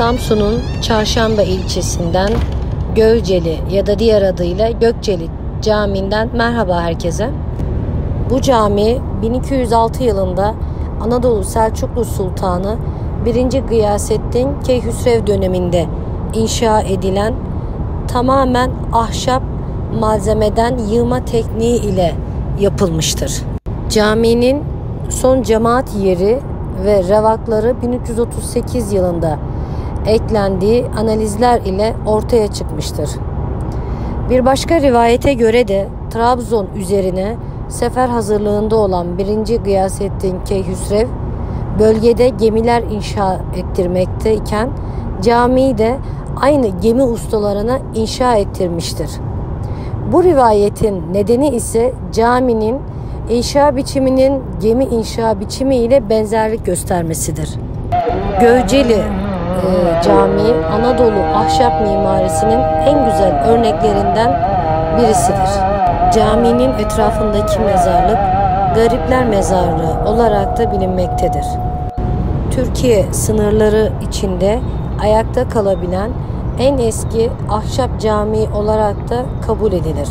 Samsun'un Çarşamba ilçesinden Gövceli ya da diğer adıyla Gökçeli Camii'nden merhaba herkese. Bu cami 1206 yılında Anadolu Selçuklu Sultanı 1. Gıyasettin Keyhüsrev döneminde inşa edilen tamamen ahşap malzemeden yığma tekniği ile yapılmıştır. Caminin son cemaat yeri ve revakları 1338 yılında eklendiği analizler ile ortaya çıkmıştır. Bir başka rivayete göre de Trabzon üzerine sefer hazırlığında olan 1. Gıyasettin Keyhüsrev bölgede gemiler inşa ettirmekteyken camiyi de aynı gemi ustalarına inşa ettirmiştir. Bu rivayetin nedeni ise caminin inşa biçiminin gemi inşa biçimi ile benzerlik göstermesidir. Gövceli e, Camii Anadolu ahşap mimarisinin en güzel örneklerinden birisidir. Caminin etrafındaki mezarlık Garipler Mezarlığı olarak da bilinmektedir. Türkiye sınırları içinde ayakta kalabilen en eski ahşap cami olarak da kabul edilir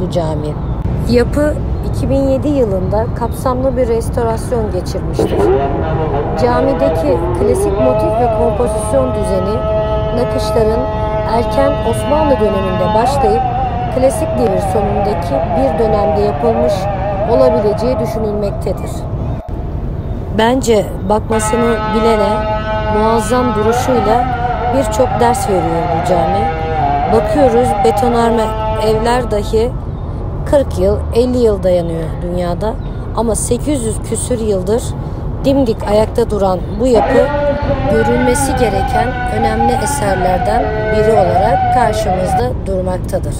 bu cami. Yapı 2007 yılında kapsamlı bir restorasyon geçirmiştir. Camideki klasik motif ve kompozisyon düzeni nakışların erken Osmanlı döneminde başlayıp klasik devir sonundaki bir dönemde yapılmış olabileceği düşünülmektedir. Bence bakmasını bilene muazzam duruşuyla birçok ders veriyor bu cami. Bakıyoruz betonarme evler dahi 40 yıl, 50 yıl dayanıyor dünyada. Ama 800 küsür yıldır dimdik ayakta duran bu yapı görülmesi gereken önemli eserlerden biri olarak karşımızda durmaktadır.